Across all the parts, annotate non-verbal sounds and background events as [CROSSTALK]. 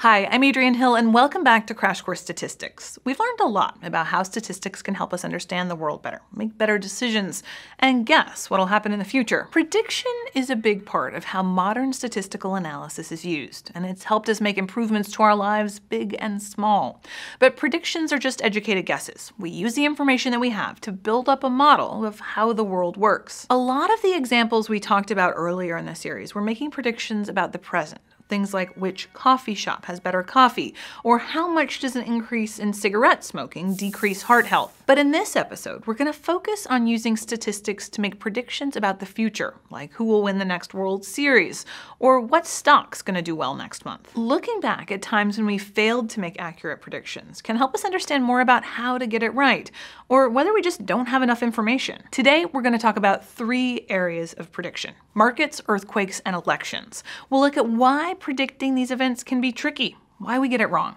Hi, I'm Adriene Hill, and welcome back to Crash Course Statistics. We've learned a lot about how statistics can help us understand the world better, make better decisions, and guess what'll happen in the future. Prediction is a big part of how modern statistical analysis is used, and it's helped us make improvements to our lives, big and small. But predictions are just educated guesses. We use the information that we have to build up a model of how the world works. A lot of the examples we talked about earlier in the series were making predictions about the present Things like which coffee shop has better coffee, or how much does an increase in cigarette smoking decrease heart health. But in this episode, we're going to focus on using statistics to make predictions about the future, like who will win the next World Series, or what stock's going to do well next month. Looking back at times when we failed to make accurate predictions can help us understand more about how to get it right, or whether we just don't have enough information. Today, we're going to talk about three areas of prediction markets, earthquakes, and elections. We'll look at why predicting these events can be tricky, why we get it wrong.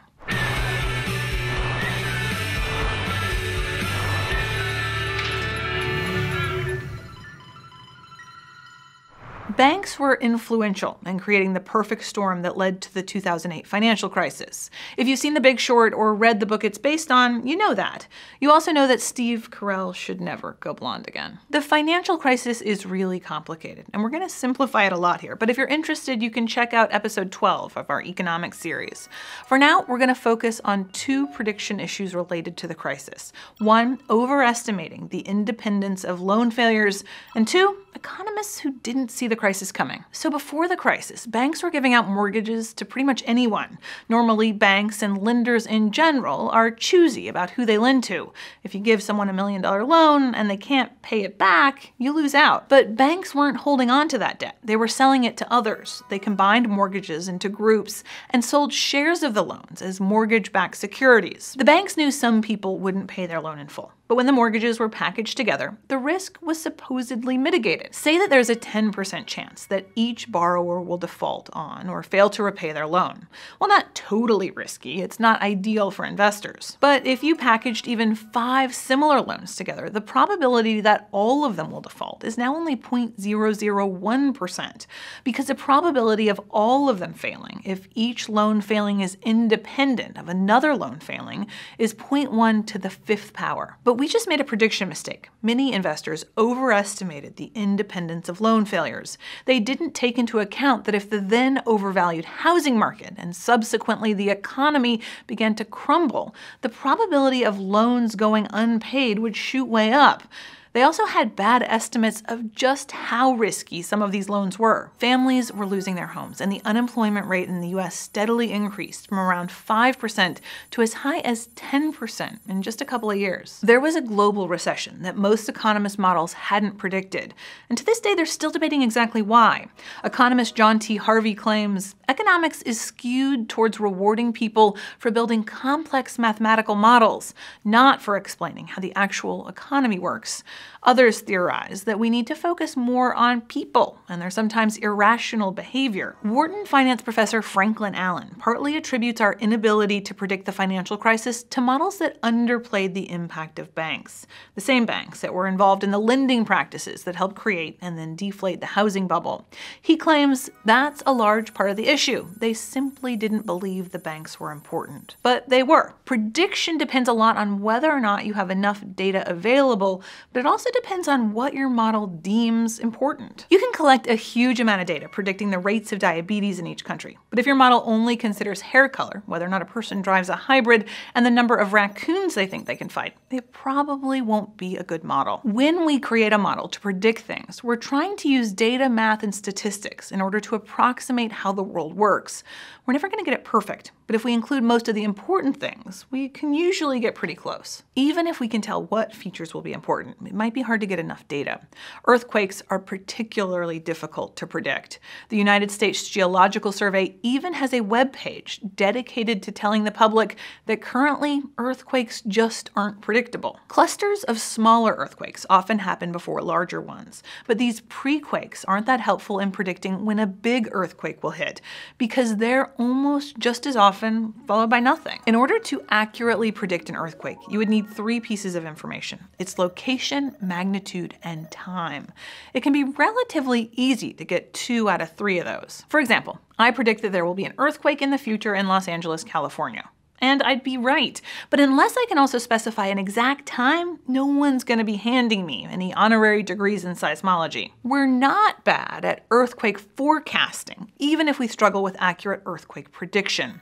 Banks were influential in creating the perfect storm that led to the 2008 financial crisis. If you've seen The Big Short or read the book it's based on, you know that. You also know that Steve Carell should never go blonde again. The financial crisis is really complicated, and we're going to simplify it a lot here, but if you're interested, you can check out episode 12 of our economics series. For now, we're going to focus on two prediction issues related to the crisis. One, overestimating the independence of loan failures, and two, economists who didn't see the crisis coming. So before the crisis, banks were giving out mortgages to pretty much anyone. Normally, banks and lenders in general are choosy about who they lend to. If you give someone a million dollar loan and they can't pay it back, you lose out. But banks weren't holding on to that debt. They were selling it to others. They combined mortgages into groups and sold shares of the loans as mortgage-backed securities. The banks knew some people wouldn't pay their loan in full. But when the mortgages were packaged together, the risk was supposedly mitigated. Say that there's a 10% chance that each borrower will default on or fail to repay their loan. Well, not totally risky, it's not ideal for investors. But if you packaged even five similar loans together, the probability that all of them will default is now only 0.001%, because the probability of all of them failing, if each loan failing is independent of another loan failing, is 0.1 to the fifth power. But we just made a prediction mistake. Many investors overestimated the independence of loan failures. They didn't take into account that if the then overvalued housing market and subsequently the economy began to crumble, the probability of loans going unpaid would shoot way up. They also had bad estimates of just how risky some of these loans were. Families were losing their homes, and the unemployment rate in the US steadily increased from around 5% to as high as 10% in just a couple of years. There was a global recession that most economist models hadn't predicted, and to this day they're still debating exactly why. Economist John T. Harvey claims economics is skewed towards rewarding people for building complex mathematical models, not for explaining how the actual economy works. Others theorize that we need to focus more on people and their sometimes irrational behavior. Wharton finance professor Franklin Allen partly attributes our inability to predict the financial crisis to models that underplayed the impact of banks. The same banks that were involved in the lending practices that helped create and then deflate the housing bubble. He claims that's a large part of the issue. They simply didn't believe the banks were important. But they were. Prediction depends a lot on whether or not you have enough data available, but also depends on what your model deems important. You can collect a huge amount of data predicting the rates of diabetes in each country, but if your model only considers hair color, whether or not a person drives a hybrid, and the number of raccoons they think they can fight, it probably won't be a good model. When we create a model to predict things, we're trying to use data, math, and statistics in order to approximate how the world works. We're never going to get it perfect, but if we include most of the important things, we can usually get pretty close. Even if we can tell what features will be important, might be hard to get enough data. Earthquakes are particularly difficult to predict. The United States Geological Survey even has a web page dedicated to telling the public that currently earthquakes just aren't predictable. Clusters of smaller earthquakes often happen before larger ones, but these pre-quakes aren't that helpful in predicting when a big earthquake will hit. because they're almost just as often followed by nothing. In order to accurately predict an earthquake, you would need three pieces of information its location, magnitude, and time. It can be relatively easy to get two out of three of those. For example, I predict that there will be an earthquake in the future in Los Angeles, California. And I'd be right. But unless I can also specify an exact time, no one's going to be handing me any honorary degrees in seismology. We're not bad at earthquake forecasting, even if we struggle with accurate earthquake prediction.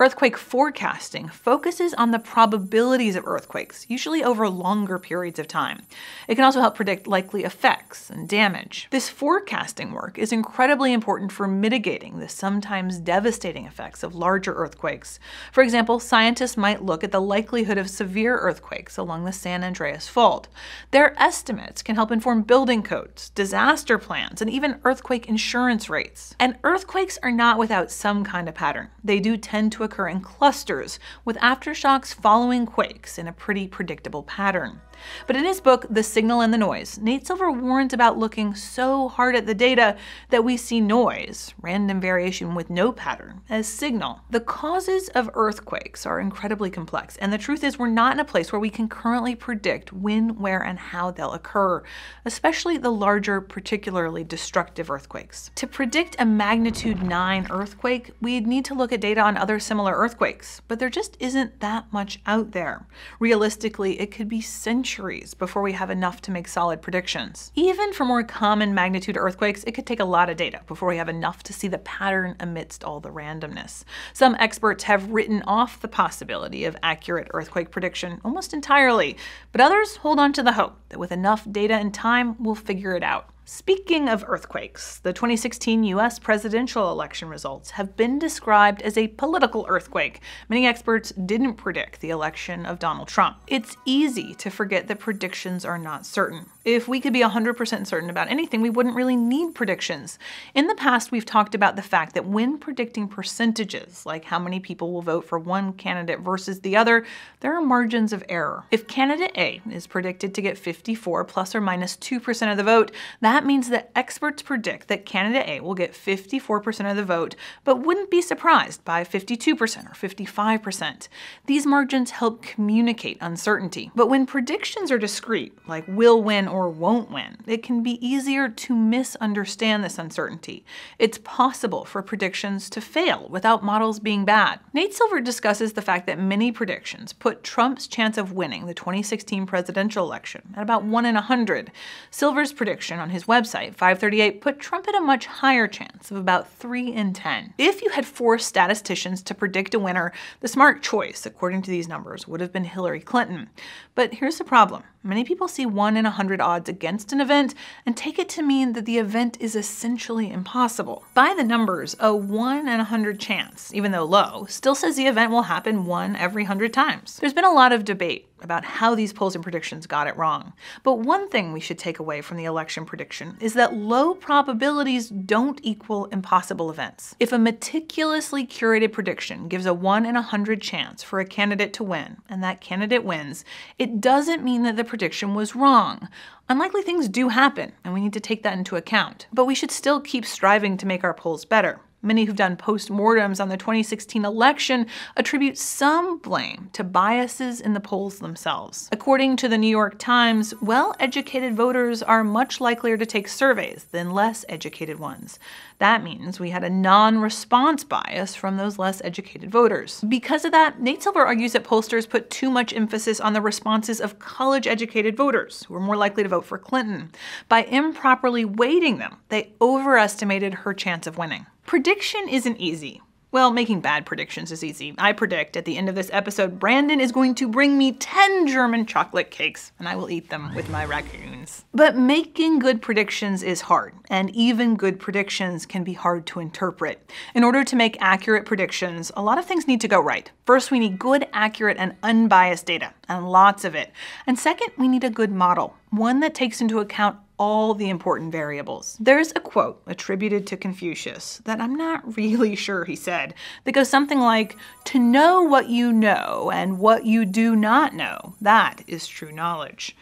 Earthquake forecasting focuses on the probabilities of earthquakes, usually over longer periods of time. It can also help predict likely effects and damage. This forecasting work is incredibly important for mitigating the sometimes devastating effects of larger earthquakes. For example, scientists might look at the likelihood of severe earthquakes along the San Andreas Fault. Their estimates can help inform building codes, disaster plans, and even earthquake insurance rates. And earthquakes are not without some kind of pattern. They do tend to occur in clusters, with aftershocks following quakes in a pretty predictable pattern. But in his book, The Signal and the Noise, Nate Silver warns about looking so hard at the data that we see noise, random variation with no pattern, as signal. The causes of earthquakes are incredibly complex, and the truth is we're not in a place where we can currently predict when, where, and how they'll occur, especially the larger, particularly destructive earthquakes. To predict a magnitude 9 earthquake, we'd need to look at data on other similar earthquakes, but there just isn't that much out there. Realistically, it could be centuries centuries before we have enough to make solid predictions. Even for more common magnitude earthquakes, it could take a lot of data before we have enough to see the pattern amidst all the randomness. Some experts have written off the possibility of accurate earthquake prediction almost entirely, but others hold on to the hope that with enough data and time, we'll figure it out. Speaking of earthquakes, the 2016 US presidential election results have been described as a political earthquake. Many experts didn't predict the election of Donald Trump. It's easy to forget that predictions are not certain. If we could be 100% certain about anything, we wouldn't really need predictions. In the past, we've talked about the fact that when predicting percentages, like how many people will vote for one candidate versus the other, there are margins of error. If candidate A is predicted to get 54 plus or minus 2% of the vote, that means that experts predict that candidate A will get 54% of the vote, but wouldn't be surprised by 52% or 55%. These margins help communicate uncertainty. But when predictions are discrete, like will win or or won't win. It can be easier to misunderstand this uncertainty. It's possible for predictions to fail without models being bad. Nate Silver discusses the fact that many predictions put Trump's chance of winning the 2016 presidential election at about 1 in 100. Silver's prediction on his website, 538, put Trump at a much higher chance of about 3 in 10. If you had forced statisticians to predict a winner, the smart choice, according to these numbers, would have been Hillary Clinton. But here's the problem. Many people see 1 in 100 odds against an event and take it to mean that the event is essentially impossible. By the numbers, a 1 in 100 chance, even though low, still says the event will happen 1 every 100 times. There's been a lot of debate about how these polls and predictions got it wrong. But one thing we should take away from the election prediction is that low probabilities don't equal impossible events. If a meticulously curated prediction gives a 1 in a 100 chance for a candidate to win, and that candidate wins, it doesn't mean that the prediction was wrong. Unlikely things do happen, and we need to take that into account. But we should still keep striving to make our polls better. Many who've done post-mortems on the 2016 election attribute some blame to biases in the polls themselves. According to the New York Times, well-educated voters are much likelier to take surveys than less educated ones. That means we had a non-response bias from those less educated voters. Because of that, Nate Silver argues that pollsters put too much emphasis on the responses of college-educated voters, who were more likely to vote for Clinton. By improperly weighting them, they overestimated her chance of winning. Prediction isn't easy. Well, making bad predictions is easy. I predict at the end of this episode, Brandon is going to bring me 10 German chocolate cakes, and I will eat them with my raccoons. But making good predictions is hard, and even good predictions can be hard to interpret. In order to make accurate predictions, a lot of things need to go right. First, we need good, accurate, and unbiased data, and lots of it. And second, we need a good model, one that takes into account all the important variables. There's a quote attributed to Confucius that I'm not really [LAUGHS] sure he said that goes something like, To know what you know and what you do not know, that is true knowledge.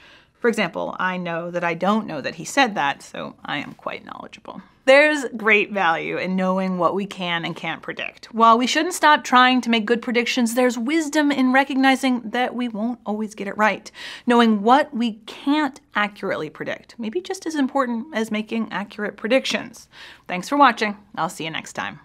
For example, I know that I don't know that he said that, so I am quite knowledgeable. There's great value in knowing what we can and can't predict. While we shouldn't stop trying to make good predictions, there's wisdom in recognizing that we won't always get it right. Knowing what we can't accurately predict may be just as important as making accurate predictions. Thanks for watching. I'll see you next time.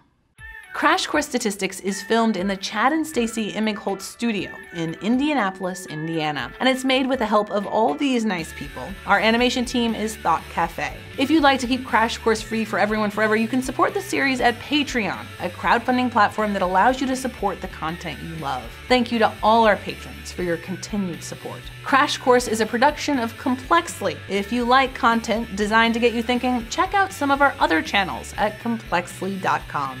Crash Course Statistics is filmed in the Chad and Stacey Emigholz studio in Indianapolis, Indiana, and it's made with the help of all these nice people. Our animation team is Thought Cafe. If you'd like to keep Crash Course free for everyone forever, you can support the series at Patreon, a crowdfunding platform that allows you to support the content you love. Thank you to all our patrons for your continued support. Crash Course is a production of Complexly. If you like content designed to get you thinking, check out some of our other channels at complexly.com.